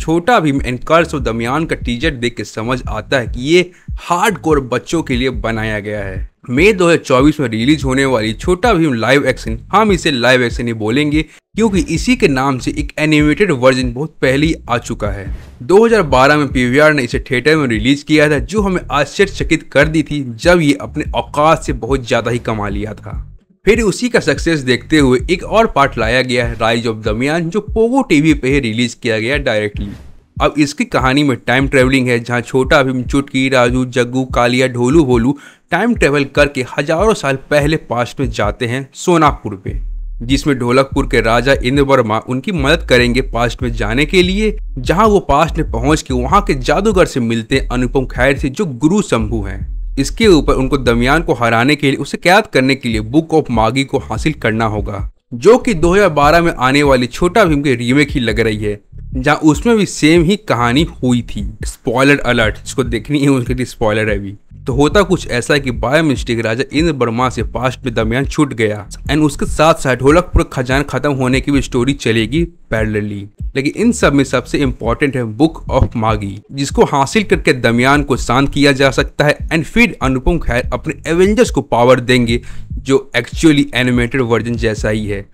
Chhota Bheem and curse of Damyaan का teaser देख के समझ आता है कि ये हार्ड कोर बच्चों के लिए बनाया गया है। मई 2024 में रिलीज़ होने वाली छोटा भीम लाइव एक्शन हम इसे लाइव एक्शन ही बोलेंगे, क्योंकि इसी के नाम से एक एनिमेटेड वर्जन बहुत पहले ही आ चुका है। 2012 में पीवीआर ने इसे थिएटर में रिलीज़ किया था, जो हमें आश्चर्यचकित कर दी थी जब ये अपने औकात से बहुत ज़्यादा ही कमा लिया था। फिर उसी का सक्सेस देखते हुए एक और पार्ट लाया गया है राइज ऑफ़ दमियान जो पोगो टीवी पे रिलीज़ किया गया डायरेक्टली अब इसकी कहानी में टाइम ट्रेवलिंग है, जहाँ छोटा भीम, चुटकी, राजू, जग्गू, कालिया, ढोलू, भोलू टाइम ट्रेवल करके हज़ारों साल पहले पास्ट में जाते हैं सोनापुर पे, जिसमें ढोलकपुर के राजा इंद्र वर्मा उनकी मदद करेंगे पास्ट में जाने के लिए। जहाँ वो पास्ट में पहुँच के वहाँ के जादूगर से मिलते हैं अनुपम खैर से, जो गुरु शंभू हैं। इसके ऊपर उनको दमियान को हराने के लिए, उसे कैद करने के लिए बुक ऑफ़ मागी को हासिल करना होगा, जो कि 2012 में आने वाली छोटा भीम की रीमेक ही लग रही है, जहाँ उसमें भी सेम ही कहानी हुई थी। स्पॉयलर अलर्ट जिसको देखनी है, उसके लिए स्पॉयलर है अभी। तो होता कुछ ऐसा है कि बाय मिस्टेक राजा इंद्र वर्मा से पास्ट में दरमियान छूट गया एंड उसके साथ साथ ढोलकपुर खजान खत्म होने की भी स्टोरी चलेगी पैरेलली लेकिन इन सब में सबसे इम्पोर्टेंट है बुक ऑफ़ मागी जिसको हासिल करके दमियान को शांत किया जा सकता है एंड फिर अनुपम खैर अपने एवेंजर्स को पावर देंगे, जो एक्चुअली एनिमेटेड वर्जन जैसा ही है,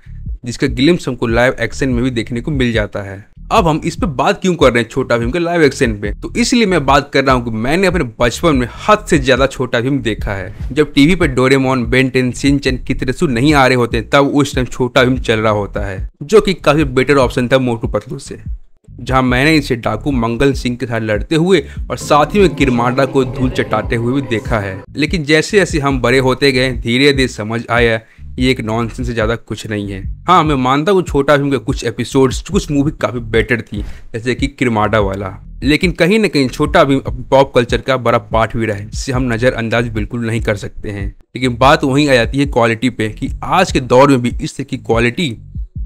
जिसका ग्लिम्स हमको लाइव एक्शन में भी देखने को मिल जाता है। अब हम इस पे बात क्यों कर रहे हैं छोटा भीम के लाइव एक्शन पे? तो इसलिए मैं बात कर रहा हूँ कि मैंने अपने बचपन में हद से ज़्यादा छोटा भीम देखा है। जब टीवी पे डोरेमोन बेंटेन सिंचन कितरसु नहीं आ रहे होते, तब उस टाइम छोटा भीम चल रहा होता है, जो कि काफ़ी बेटर ऑप्शन था मोटू पतलू से। जहाँ मैंने इसे डाकू मंगल सिंह के साथ लड़ते हुए और साथ ही में किरमाडा को धूल चटाते हुए भी देखा है। लेकिन जैसे जैसे हम बड़े होते गए धीरे धीरे समझ आया ये एक नॉनसेंस से ज़्यादा कुछ नहीं है। हाँ मैं मानता हूँ छोटा फ़िल्म के कुछ एपिसोड्स कुछ मूवी काफ़ी बेटर थी, जैसे कि किरमाडा वाला। लेकिन कहीं ना कहीं छोटा भी पॉप कल्चर का बड़ा पार्ट भी रहा है जिसे हम नज़रअंदाज बिल्कुल नहीं कर सकते हैं। लेकिन बात वहीं आ जाती है क्वालिटी पे कि आज के दौर में भी इस तरह की क्वालिटी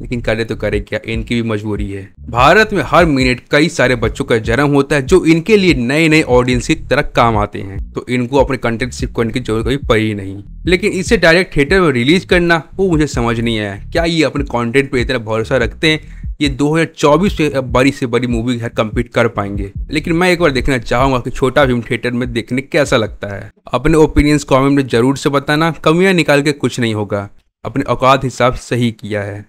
लेकिन करे तो करे क्या, इनकी भी मजबूरी है। भारत में हर मिनट कई सारे बच्चों का जन्म होता है, जो इनके लिए नए नए ऑडियंस की तरह काम आते हैं। तो इनको अपने कंटेंट शिफ्ट करने की ज़रूरत कभी पड़ी नहीं। लेकिन इसे डायरेक्ट थिएटर में रिलीज़ करना, वो मुझे समझ नहीं आया। क्या ये अपने कंटेंट पे इतना भरोसा रखते हैं? ये 2024 में बड़ी से बड़ी मूवी के कम्पीट कर पाएँगे। लेकिन मैं एक बार देखना चाहूँगा कि छोटा भीम थिएटर में देखने कैसा लगता है। अपने ओपिनियंस कमेंट में ज़रूर से बताना, कमियाँ निकाल के कुछ नहीं होगा। अपने औकात हिसाब सही किया है।